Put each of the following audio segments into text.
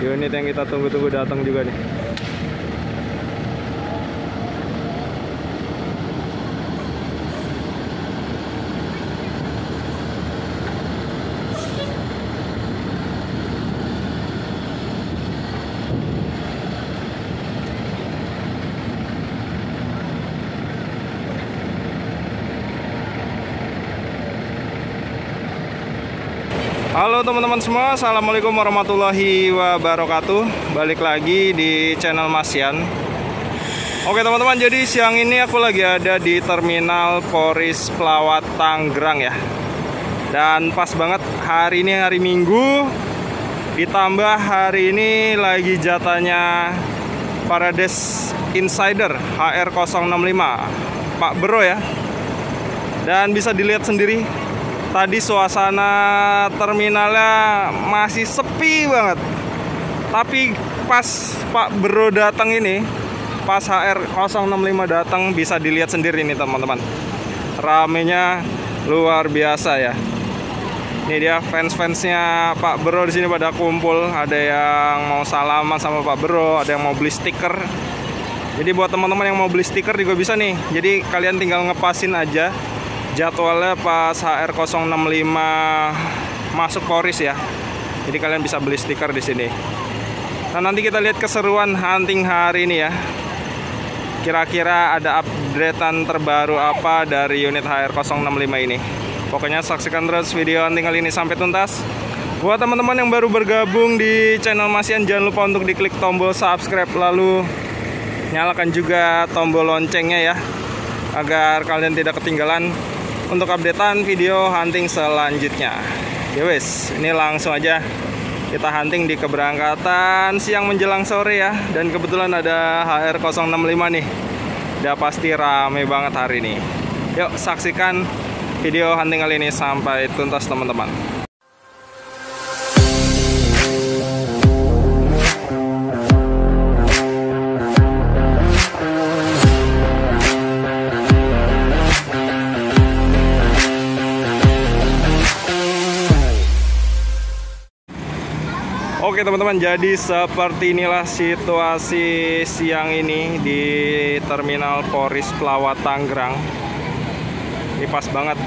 Unit yang kita tunggu-tunggu datang juga nih. Halo teman-teman semua, Assalamualaikum warahmatullahi wabarakatuh. Balik lagi di channel Masian Oke teman-teman, jadi siang ini aku lagi ada di Terminal Poris Pelawat Tanggerang ya. Dan pas banget hari ini hari Minggu. Ditambah hari ini lagi jatahnya Parades Insider HR065 Pak Bro ya. Dan bisa dilihat sendiri tadi suasana terminalnya masih sepi banget. Tapi pas Pak Bro datang ini pas HR 065 datang bisa dilihat sendiri nih teman-teman. Ramenya luar biasa ya. Ini dia fans-fansnya Pak Bro di sini pada kumpul. Ada yang mau salaman sama Pak Bro ada yang mau beli stiker. Jadi buat teman-teman yang mau beli stiker juga bisa nih. Jadi kalian tinggal ngepasin aja jadwalnya pas HR065 masuk Poris ya. Jadi kalian bisa beli stiker di sini. Nah, nanti kita lihat keseruan hunting hari ini ya. Kira-kira ada updatean terbaru apa dari unit HR065 ini. Pokoknya saksikan terus video hunting kali ini sampai tuntas. Buat teman-teman yang baru bergabung di channel Masian jangan lupa untuk diklik tombol subscribe lalu nyalakan juga tombol loncengnya ya agar kalian tidak ketinggalan untuk updatean video hunting selanjutnya. Ya wes, ini langsung aja kita hunting di keberangkatan siang menjelang sore ya. Dan kebetulan ada HR065 nih. Udah pasti rame banget hari ini. Yuk saksikan video hunting kali ini sampai tuntas teman-teman. Oke teman-teman, jadi seperti inilah situasi siang ini di Terminal Poris Pelawat Tanggerang. Ini pas banget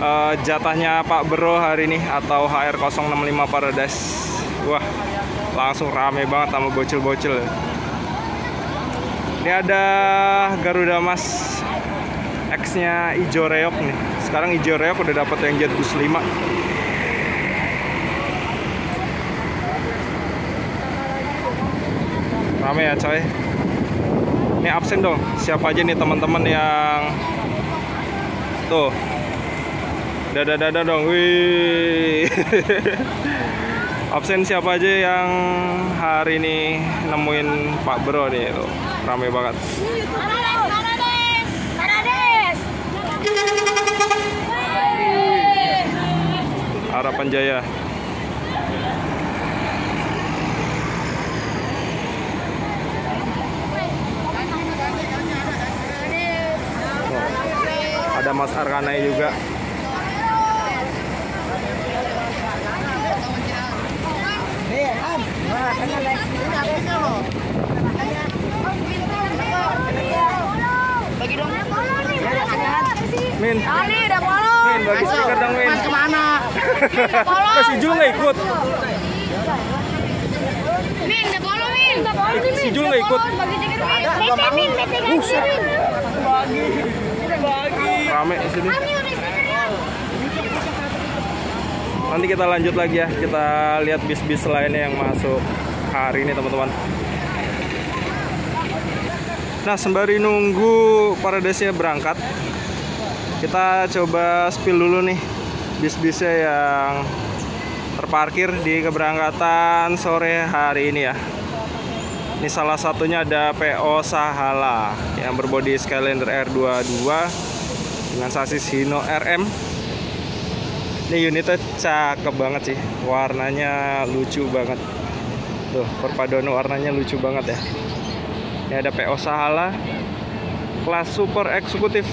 uh, jatahnya Pak Bro hari ini atau HR065 Paradise. Wah, langsung rame banget sama bocil-bocil. Ini ada Garuda Mas X-nya Ijo Reok nih. Sekarang Ijo Reok udah dapat yang Jet Bus 5. Rame ya coy. Ini absen dong. Siapa aja nih teman-teman yang tuh. Dada dada dong wih. Absen siapa aja yang hari ini nemuin Pak Bro nih tuh. Rame banget. Harapan Jaya ada Mas Arkanai juga Bagi dong. Min Ali udah follow. Min bagi stiker dong Min Mas ke mana? Kasih Jul nggak ikut Min, udah follow Min. Si Jul nggak ikut Bagi Min. PT Min. Min. Rame di sini. Nanti kita lanjut lagi ya. Kita lihat bis-bis lainnya yang masuk hari ini teman-teman. Nah sembari nunggu paradise berangkat kita coba spill dulu nih bis-bisnya yang terparkir di keberangkatan sore hari ini ya. Ini salah satunya ada PO Sahala yang berbodi Skylander R22 dengan sasis Hino RM ini unitnya cakep banget sih. Warnanya lucu banget. Tuh perpaduan warnanya lucu banget ya. Ini ada PO Sahala. Kelas super eksekutif.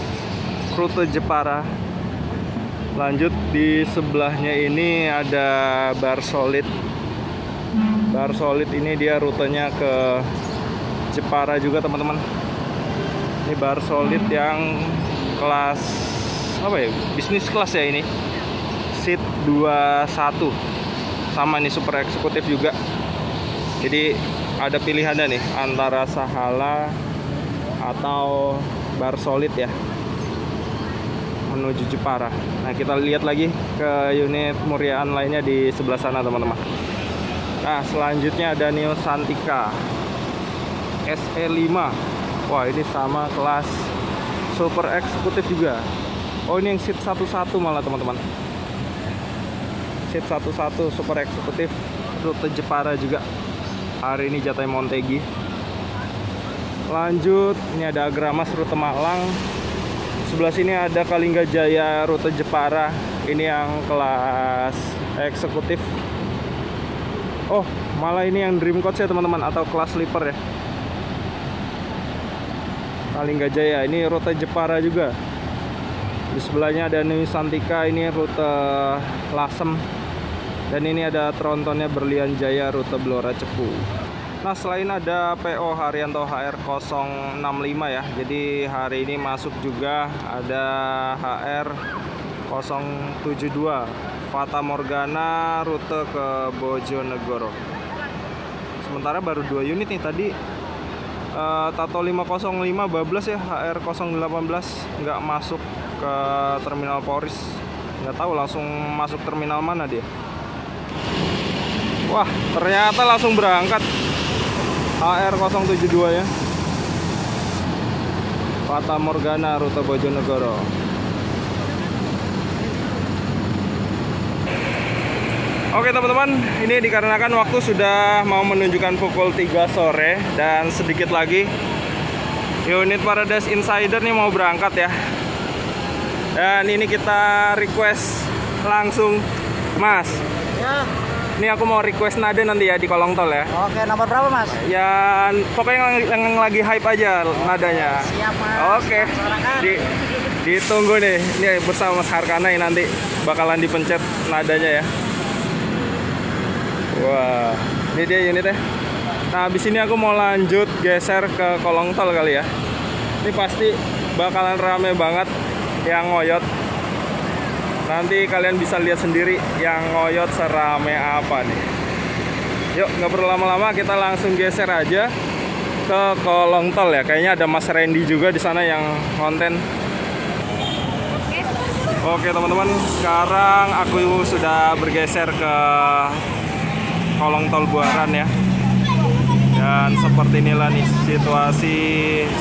Rute Jepara. Lanjut di sebelahnya ini ada bar solid. Bar solid ini dia rutenya ke Jepara juga teman-teman. Ini bar solid yang kelas apa ya bisnis kelas ya ini seat 21 sama nih super eksekutif juga jadi ada pilihannya nih antara Sahala atau bar solid ya menuju Jepara. Nah kita lihat lagi ke unit muriaan lainnya di sebelah sana teman-teman. Nah selanjutnya ada Neo Santika SE5. Wah ini sama kelas super eksekutif juga. Oh ini yang seat 11 malah teman-teman. Seat 11 super eksekutif rute Jepara juga. Hari ini jatah Montegi. Lanjut, ini ada Agramas rute Malang. Sebelah sini ada Kalingga Jaya rute Jepara. Ini yang kelas eksekutif. Oh, malah ini yang Dream Coach ya teman-teman atau kelas sleeper ya. Kalingga Jaya ini rute Jepara juga. Di sebelahnya ada Nusantika ini rute Lasem. Dan ini ada trontonnya Berlian Jaya rute Blora Cepu. Nah selain ada PO Haryanto HR 065 ya Jadi hari ini masuk juga ada HR 072 Fata Morgana rute ke Bojonegoro Sementara baru dua unit nih tadi uh, Tato 505 bablas ya HR 018 nggak masuk ke terminal Poris. Nggak tahu langsung masuk terminal mana dia. Wah ternyata langsung berangkat. HR072 ya. Fata Morgana rute Bojonegoro Oke teman-teman ini dikarenakan waktu sudah mau menunjukkan pukul 3 sore dan sedikit lagi unit Paradise Insider nih mau berangkat ya dan ini kita request langsung Mas Ya, ini aku mau request nada nanti ya di kolong tol ya oke nomor berapa mas? Ya, pokoknya yang, yang lagi hype aja nadanya. Siap mas. Oke. Di, ditunggu nih. Ini bersama Mas Harkana ini nanti bakalan dipencet nadanya ya. Wah, ini dia unitnya. Nah, habis ini aku mau lanjut geser ke kolong tol kali ya. Ini pasti bakalan rame banget yang ngoyot. Nanti kalian bisa lihat sendiri yang ngoyot serame apa nih. Yuk, nggak perlu lama-lama, kita langsung geser aja ke kolong tol ya. Kayaknya ada Mas Randy juga di sana yang konten. Oke teman-teman, sekarang aku sudah bergeser ke kolong tol Buaran ya. Dan seperti inilah nih situasi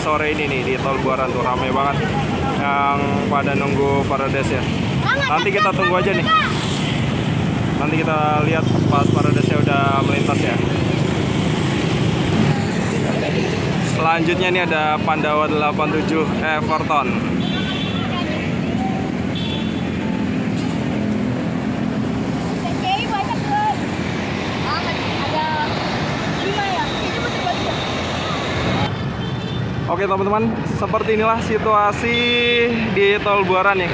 sore ini nih di tol Buaran tuh rame banget yang pada nunggu Parades ya. Nanti kita tunggu aja nih. Nanti kita lihat pas Paradesnya udah melintas ya. Selanjutnya ini ada Pandawa 87 Everton. Kayaknya banyak tuh. Ah, ada lima ya. Ini betul betul. Oke teman-teman, seperti inilah situasi di Tol Buaran nih.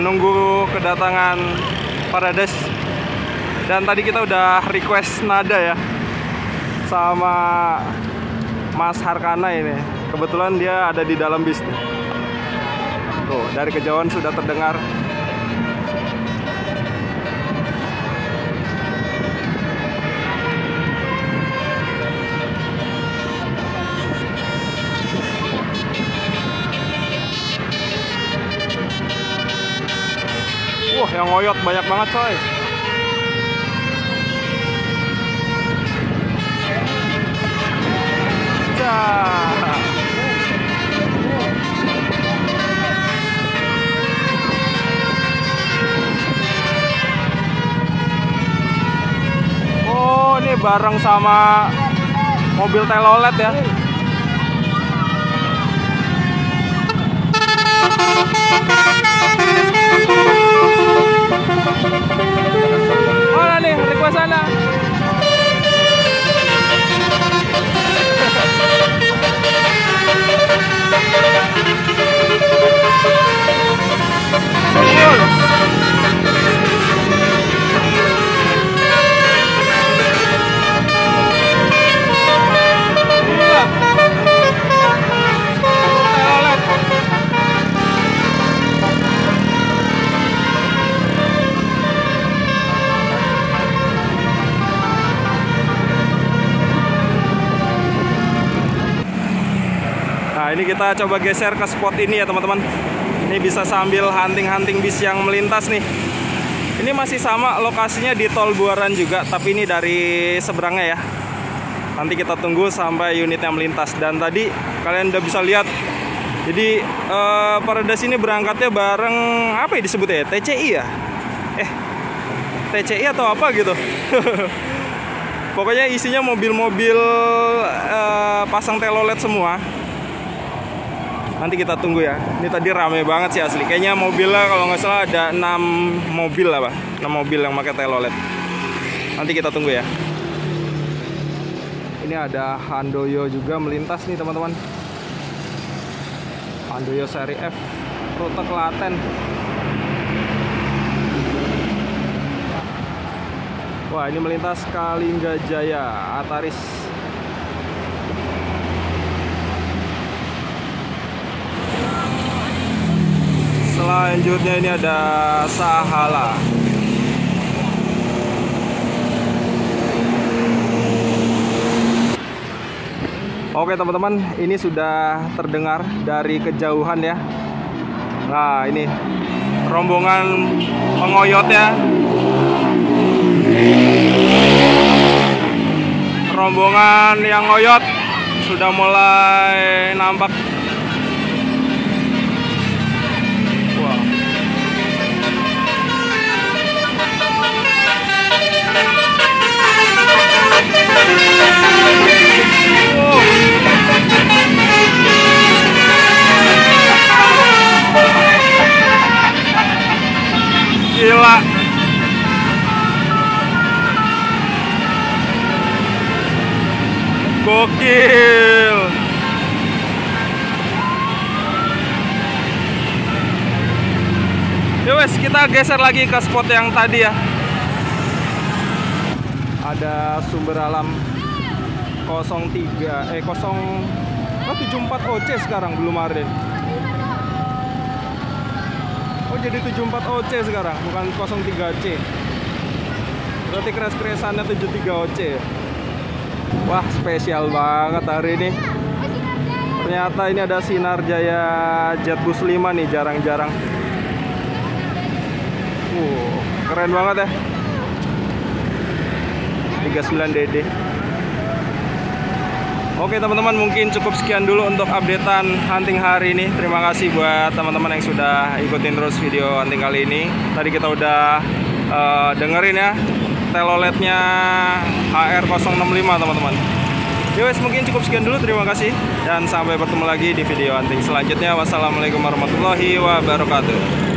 Menunggu kedatangan Parades. Dan tadi kita udah request nada ya sama Mas Harkana ini. Kebetulan dia ada di dalam bis. nih. Tuh, dari kejauhan sudah terdengar yang ngoyot banyak banget coy. Cah. Oh, ini bareng sama mobil telolet ya. Mana nih kita coba geser ke spot ini ya teman-teman. Ini bisa sambil hunting-hunting bis yang melintas nih. Ini masih sama lokasinya di Tol Buaran juga, tapi ini dari seberangnya ya. Nanti kita tunggu sampai unitnya melintas. Dan tadi kalian udah bisa lihat, jadi eh, Parades ini berangkatnya bareng apa ya disebutnya? ya? TCI ya? Eh, TCI atau apa gitu? Pokoknya isinya mobil-mobil eh, pasang telolet semua. Nanti kita tunggu ya. Ini tadi rame banget sih asli. Kayaknya mobilnya kalau nggak salah ada 6 mobil lah, Pak. 6 mobil yang pakai telolet. Nanti kita tunggu ya. Ini ada Handoyo juga melintas nih, teman-teman. Handoyo seri F rute Klaten. Wah, ini melintas Kalingga Jaya, Ataris. Selanjutnya ini ada Sahala. Oke teman-teman, ini sudah terdengar dari kejauhan ya. Nah ini rombongan pengoyotnya. Rombongan yang ngoyot sudah mulai nampak. Gila. Gokil. Ya wes, kita geser lagi ke spot yang tadi ya. Ada sumber alam 03 eh 0 oh 74 OC sekarang belum ada. Oh jadi 74 OC sekarang bukan 03C. Berarti kres-kresannya 73 OC. Wah, spesial banget hari ini. Ternyata ini ada Sinar Jaya Jetbus 5 nih, jarang-jarang. Uh, keren banget ya. 39 DD. Oke teman-teman mungkin cukup sekian dulu untuk updatean hunting hari ini. Terima kasih buat teman-teman yang sudah ikutin terus video hunting kali ini. Tadi kita udah eh, dengerin ya teloletnya HR065 teman-teman. Yowes mungkin cukup sekian dulu. Terima kasih Dan sampai bertemu lagi di video hunting selanjutnya. Wassalamualaikum warahmatullahi wabarakatuh